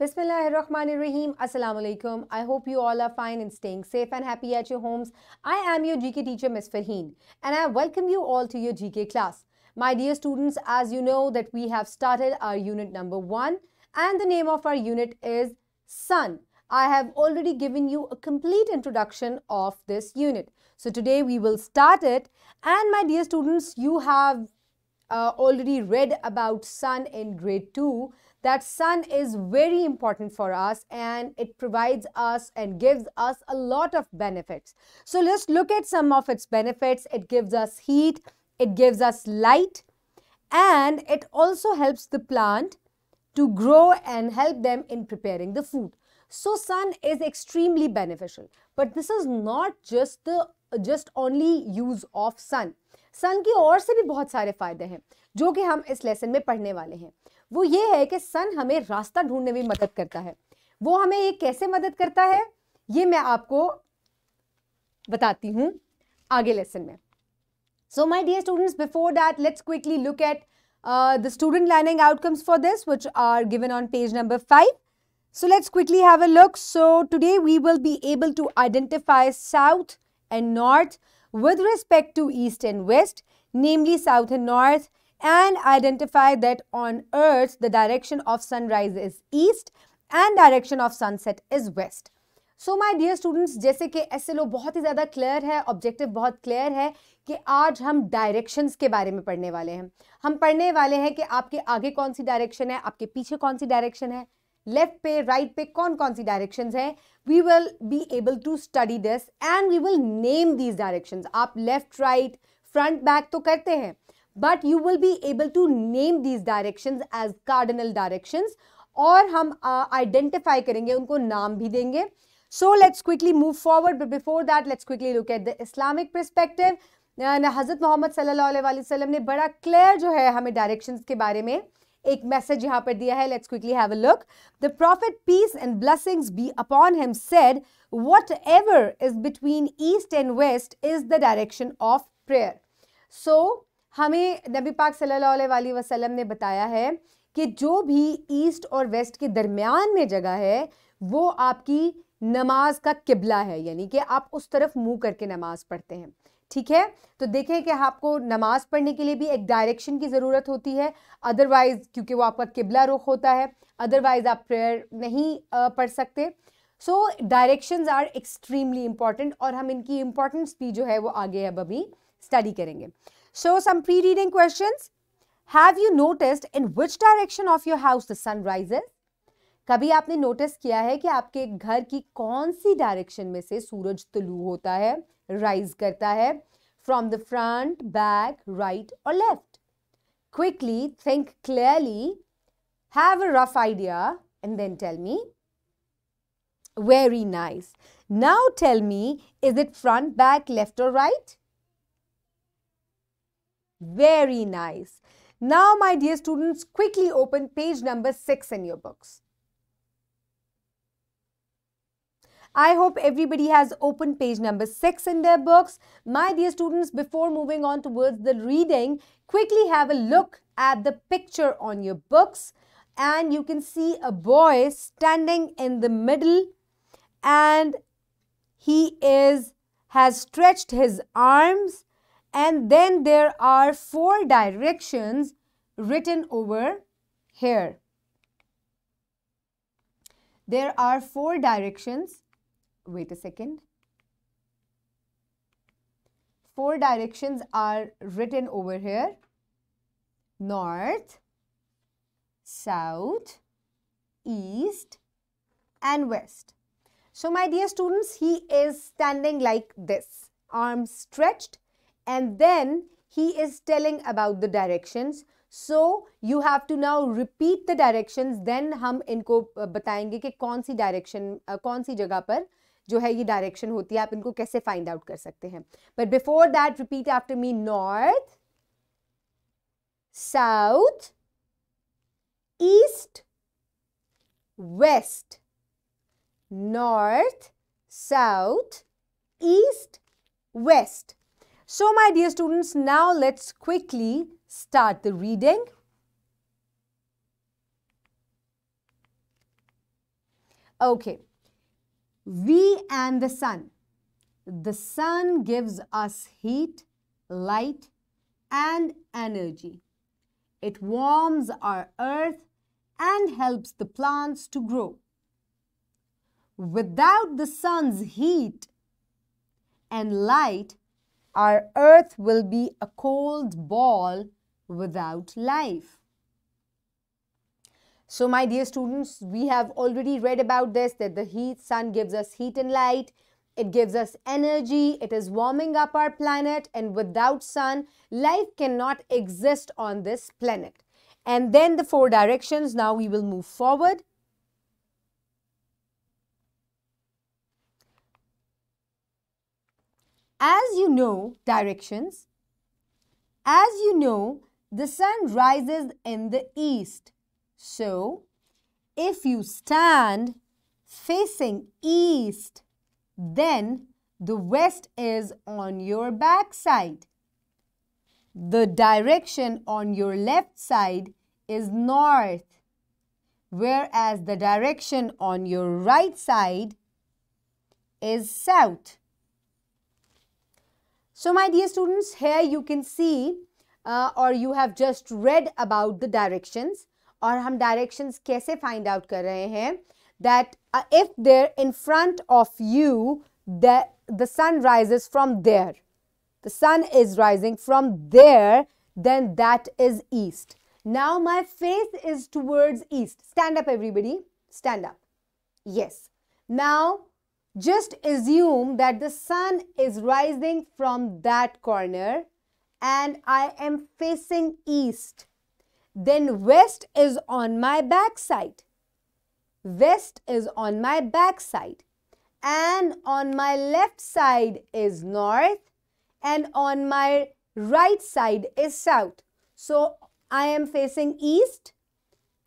Bismillahirrahmanirrahim. Assalamu alaikum. I hope you all are fine and staying safe and happy at your homes. I am your GK teacher, Ms. Farheen, and I welcome you all to your GK class. My dear students, as you know that we have started our unit number one and the name of our unit is Sun. I have already given you a complete introduction of this unit. So today we will start it and my dear students, you have uh, already read about sun in grade 2 that sun is very important for us and it provides us and gives us a lot of benefits. So let's look at some of its benefits. It gives us heat, it gives us light and it also helps the plant to grow and help them in preparing the food. So sun is extremely beneficial. But this is not just the just only use of sun. सन की और से भी बहुत सारे फायदे हैं जो कि हम इस लेसन में पढ़ने वाले हैं वो ये है कि सन हमें रास्ता ढूँढने में मदद करता है। वो हमें ये कैसे मदद करता है, ये मैं आपको बताती हूँ आगे लेसन में। So my dear students before that let's quickly look at the student learning outcomes for this which are given on page number 5 so, let's quickly have a look. So, today we will be able to identify south and north with respect to east and west, namely south and north and identify that on earth, the direction of sunrise is east and direction of sunset is west. So my dear students जैसे कि S बहुत ही ज़्यादा clear है objective बहुत clear है कि आज हम डायरेक्शंस के बारे में पढ़ने वाले हैं। हम पढ़ने वाले हैं कि आपके आगे कौन सी डायरेक्शन है, आपके पीछे कौन सी डायरेक्शन है लेफ़्ट पे राइट right पे कौन कौन सी डायरेक्शन है। We will be able to study this and we will name these direction आप लेफ़्ट राइट फ्रंट बैक तो करते हैं but you will be able to name these directions as cardinal directions और हम आइडेंटिफाई uh, करेंगे उनको नाम भी देंगे सो let's quickly move forward but before that let's quickly look at the Islamic perspective हजरत मोहम्मद सल्लल्लाहु अलैहि वसल्लम ने बड़ा क्लियर जो है हमें डायरेक्शंस के बारे में एक मैसेज यहां पर दिया है let's quickly have a look the profit piece and blessings B upon him said whatever is between east and waste is the direction of prayer सो हमें नबी पाक सल्लल्लाहु अलैहि वसल्लम ने बताया है कि जो भी ईस्ट और वेस्ट के दरमियान में जगह है, वो आपकी नमाज़ का किबला है, यानी कि आप उस तरफ़ मुँह करके नमाज़ पढ़ते हैं। ठीक है? तो देखें कि आपको नमाज़ पढ़ने के लिए भी एक डायरेक्शन की ज़रूरत होती है। अदरवाइज़ क्योंकि वो आपका किबला रुख होता है अदरवाइज़ आप प्रेयर नहीं पढ़ सकते। So directions are extremely important और हम इनकी इंपॉर्टेंस भी जो है वो आगे अब अभी स्टडी करेंगे। So some pre-reading questions. Have you noticed in which direction of your house the sun rises? कभी आपने नोटिस किया है कि आपके घर की कौन सी डायरेक्शन में से सूरज तुलू होता है राइज करता है from the front back right और left quickly think clearly have a rough idea and then tell me very nice now tell me is it front back left or right Very nice. Now, my dear students, quickly open page number 6 in your books. I hope everybody has opened page number 6 in their books. My dear students, before moving on towards the reading, quickly have a look at the picture on your books. And you can see a boy standing in the middle and he is has stretched his arms and then there are four directions written over here. There are four directions. Wait a second. Four directions are written over here. North, South, East and West. So my dear students, he is standing like this. Arms stretched and then he is telling about the directions so you have to now repeat the directions then हम इनको बताएंगे कि कौन सी direction कौन सी जगह पर जो है ये डायरेक्शन होती है आप इनको कैसे फाइंड आउट कर सकते हैं but before that repeat after me north south east west north south east west So my dear students, now let's quickly start the reading. Okay. We and the sun. The sun gives us heat, light, and energy. It warms our earth and helps the plants to grow. Without the sun's heat and light, our earth will be a cold ball without life. So my dear students, we have already read about this that the heat sun gives us heat and light. It gives us energy. It is warming up our planet and without sun, life cannot exist on this planet. And then the four directions. Now we will move forward. As you know, directions. As you know, the sun rises in the east. So, if you stand facing east, then the west is on your back side. The direction on your left side is north, whereas the direction on your right side is south. So my dear students, here you can see uh, or you have just read about the directions और हम directions कैसे find out कर रहे हैं that uh, if they're in front of you that the sun rises from there the sun is rising from there then that is east now my face is towards east stand up everybody stand up yes now just assume that the sun is rising from that corner and I am facing east. Then west is on my back side. West is on my back side. And on my left side is north and on my right side is south. So I am facing east.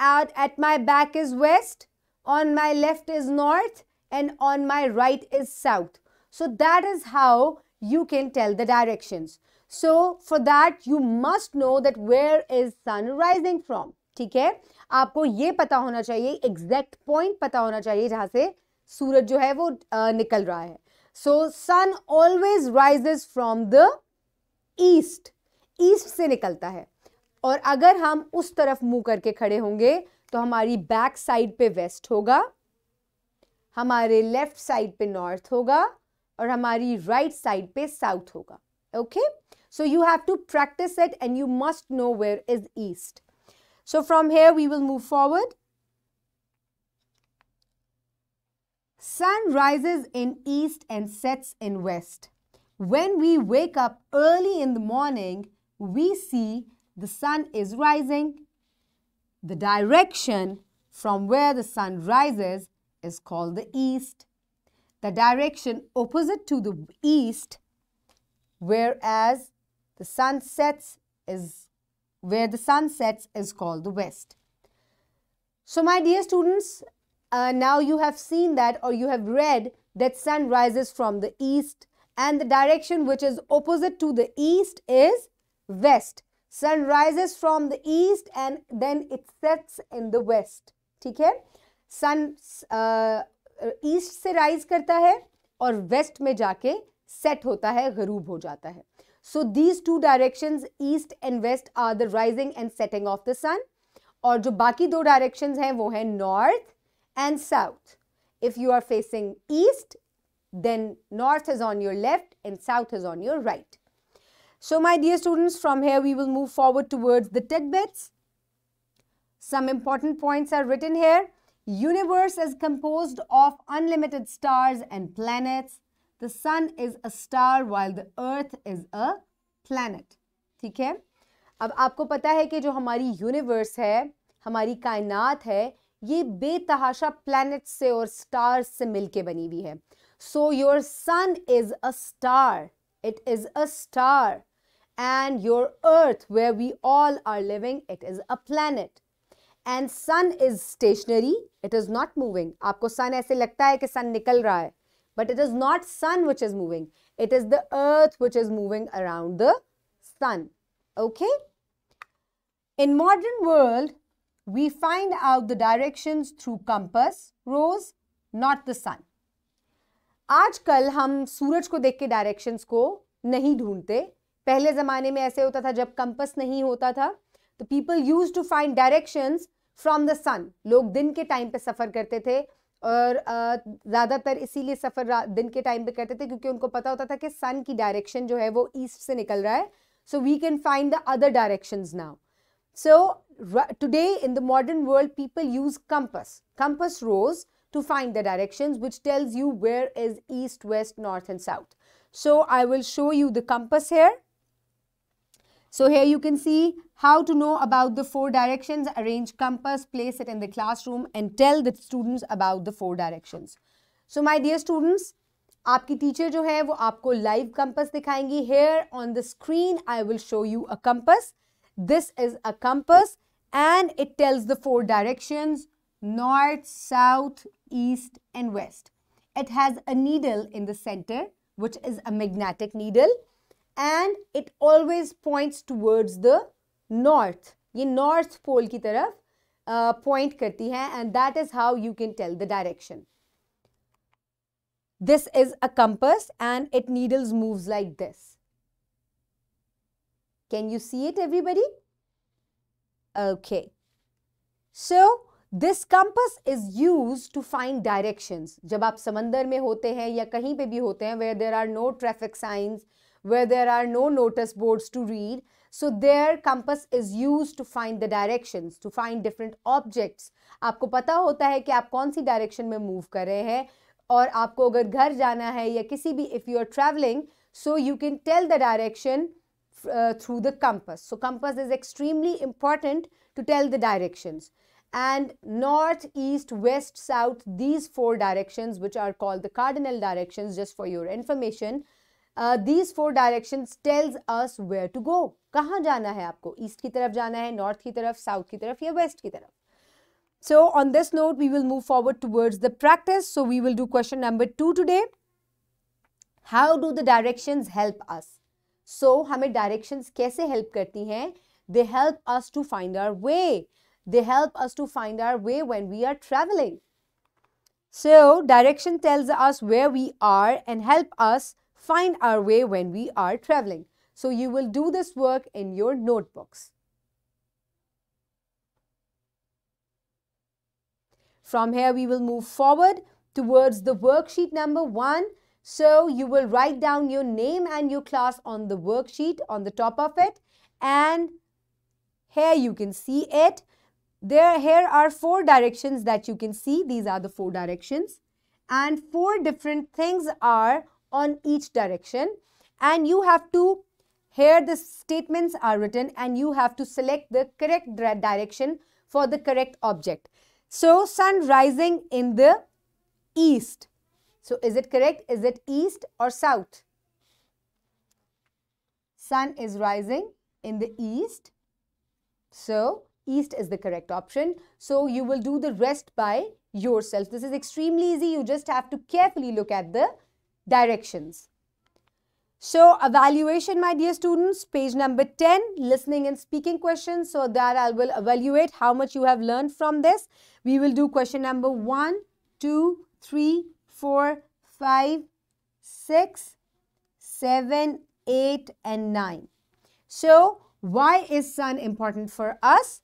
Out at my back is west. On my left is north and on my right is south. So that is how you can tell the directions. So for that, you must know that where is sun rising from. ठीक है आपको ये पता होना चाहिए exact point पता होना चाहिए जहाँ से सूरज जो है वो निकल रहा है so sun always rises from the east east से निकलता है और अगर हम उस तरफ़ मुँह करके खड़े होंगे तो हमारी बैक साइड पे वेस्ट होगा हमारे लेफ्ट साइड पे नॉर्थ होगा और हमारी राइट right साइड पे साउथ होगा okay so you have to practice it and you must know where is east so from here we will move forward Sun rises in east and sets in west. When we wake up early in the morning, we see the sun is rising. The direction from where the sun rises is called the east. The direction opposite to the east, whereas the sun sets is where the sun sets is called the west. So my dear students, uh, now you have seen that or you have read that sun rises from the east and the direction which is opposite to the east is west. Sun rises from the east and then it sets in the west. Okay? Sun east से rise करता है और waste में जाके set होता है, गरूब हो जाता है। So these two directions, east and west are the rising and setting of the sun. और जो बाकी दो डायरेक्शंस हैं, वो हैं north and south. If you are facing east, then north is on your left and south is on your right. So my dear students, from here we will move forward towards the take bets some important points are written here. Universe is composed of unlimited stars and planets. The sun is a star while the earth is a planet. ठीक है अब आपको पता है कि जो हमारी universe है हमारी कायनात है ये बेतहाशा प्लैनेट से और स्टार्स से मिलके बनी हुई है so your sun is a star it is a star and your earth where we all are living it is a planet and sun is stationary it is not moving आपको sun ऐसे लगता है कि सन निकल रहा है but it is not sun which is moving it is the earth which is moving around the sun. Okay? In modern world, we find out the directions through compass, rose, not the sun. आजकल हम सूरज को देख के directions को नहीं ढूंढते। पहले ज़माने में ऐसे होता था जब कंपस नहीं होता था तो people use to find directions from the sun लोग दिन के टाइम पे सफ़र करते थे और ज़्यादातर इसीलिए सफ़र दिन के टाइम पे करते थे क्योंकि उनको पता होता था कि सन की डायरेक्शन जो है वो ईस्ट से निकल रहा है so we can find the other direction now so today in the modern world people use compass compass rose to find the directions which tells you where is east, west, north and south. So I will show you the compass here. So here you can see how to know about the four directions, arrange compass, place it in the classroom and tell the students about the four directions. So my dear students, आपकी teacher जो है वो आपको live compass दिखाएंगी hair on the screen I will show you a compass this is a compass and it tells the four directions north, south, east and west. It has a needle in the center which is a magnetic needle and it always points towards the north. ये north pole की तरफ uh, point करती है and that is how you can tell the direction. This is a compass and it needles moves like this. Can you see it everybody? Okay. So, this compass is use to find directions जब आप समंदर में होते हैं या कहीं पे भी होते हैं where there are no traffic science where there are no notice boards to read. So their compass is used to find the directions, to find different objects. आपको पता होता है कि आप कौन सी डायरेक्शन में मूव कर रहे हैं और आपको अगर घर जाना है या किसी भी if you are travelling so you can tell the direction through the compass. So compass is extremely important to tell the directions. And north, east, west, south, these four directions which are called the cardinal directions just for your information, uh, these four directions tells us where to go कहाँ जाना है आपको east की तरफ जाना है north की तरफ साउथ की तरफ या वेस्ट की तरफ so on this note we will move forward towards the practice so we will do question number 2 today how do the directions help us so हमें directions कैसे help करती हैं they help us to find our way they help us to find our way when we are traveling so direction tells us where we are and help us find our way when we are traveling. So you will do this work in your notebooks. From here, we will move forward towards the worksheet number one. So you will write down your name and your class on the worksheet on the top of it. And here you can see it. There, here are four directions that you can see. These are the four directions. And four different things are on each direction and you have to here the statements are written and you have to select the correct direction for the correct object. So sun rising in the east. So is it correct? Is it east or south? Sun is rising in the east. So east is the correct option. So you will do the rest by yourself. This is extremely easy. You just have to carefully look at the directions. So evaluation, my dear students, page number 10, listening and speaking questions. So that I will evaluate how much you have learned from this. We will do question number 1, 2, 3, 4, 5, 6, 7, 8 and 9. So why is sun important for us?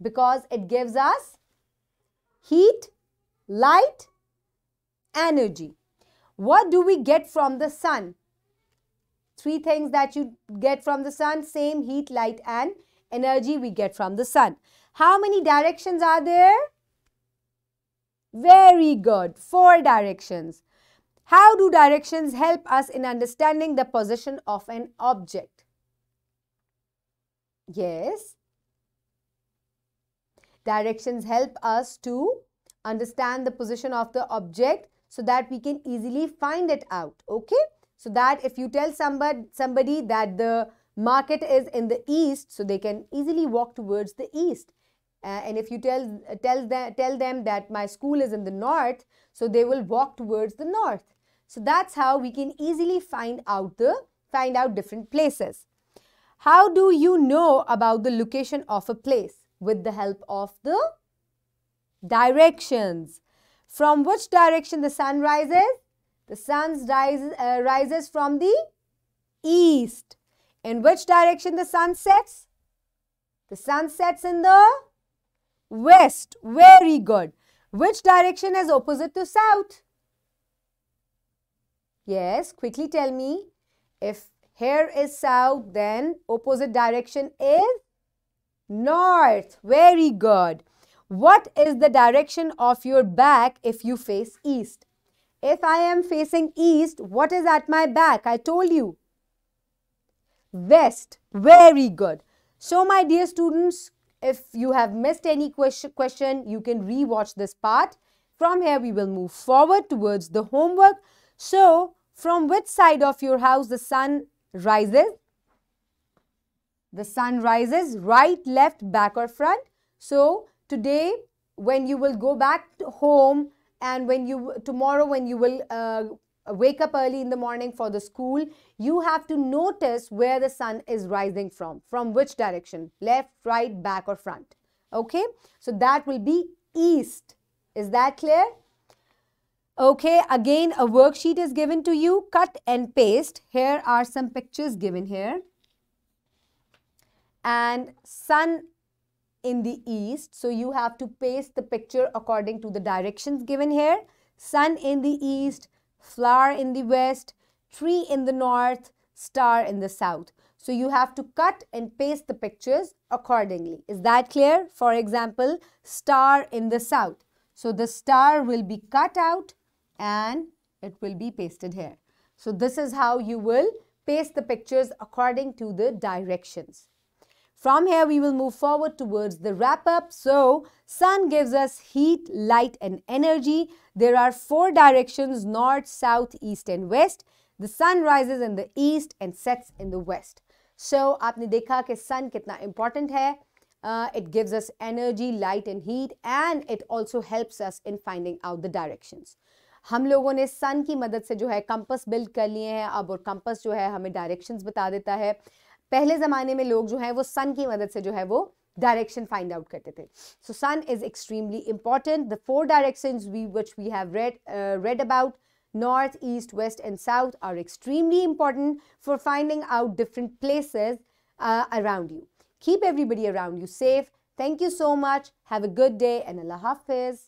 Because it gives us heat, light, energy. What do we get from the sun? Three things that you get from the sun, same heat, light and energy we get from the sun. How many directions are there? Very good. Four directions. How do directions help us in understanding the position of an object? Yes. Directions help us to understand the position of the object so that we can easily find it out. Okay. So that if you tell somebody, somebody that the market is in the east, so they can easily walk towards the east. Uh, and if you tell, tell, them, tell them that my school is in the north, so they will walk towards the north. So that's how we can easily find out the find out different places. How do you know about the location of a place? With the help of the directions. From which direction the sun rises? The sun rises, uh, rises from the east. In which direction the sun sets? The sun sets in the west. Very good. Which direction is opposite to south? Yes, quickly tell me. If here is south, then opposite direction is north. Very good. What is the direction of your back if you face east? If I am facing east, what is at my back? I told you. West. Very good. So, my dear students, if you have missed any question, you can re-watch this part. From here, we will move forward towards the homework. So, from which side of your house the sun rises? The sun rises right, left, back or front. So, today when you will go back home and when you tomorrow when you will uh, wake up early in the morning for the school, you have to notice where the sun is rising from. From which direction? Left, right, back or front. Okay. So that will be east. Is that clear? Okay. Again, a worksheet is given to you. Cut and paste. Here are some pictures given here. And sun in the east. So you have to paste the picture according to the directions given here. Sun in the east, flower in the west, tree in the north, star in the south. So you have to cut and paste the pictures accordingly. Is that clear? For example, star in the south. So the star will be cut out and it will be pasted here. So this is how you will paste the pictures according to the directions. From here, we will move forward towards the wrap up. So, sun gives us heat, light and energy. There are four directions, north, south, east and west. The sun rises in the east and sets in the west. So, आपने देखा कि sun कितना important है. Uh, it gives us energy, light and heat and it also helps us in finding out the directions. हम लोगों ने सन की मदद से जो है कंपस बिल्ड कर लिए हैं अब और कंपस जो है हमें डायरेक्शंस बता देता है पहले जमाने में लोग जो है, वो सन की मदद से जो है, वो डायरेक्शन फाइंड आउट करते थे। So sun is extremely important the four direction we have read read about north east west and south are extremely important for finding out different places around you keep everybody around you safe thank you so much have a good day and Allah हाफिज़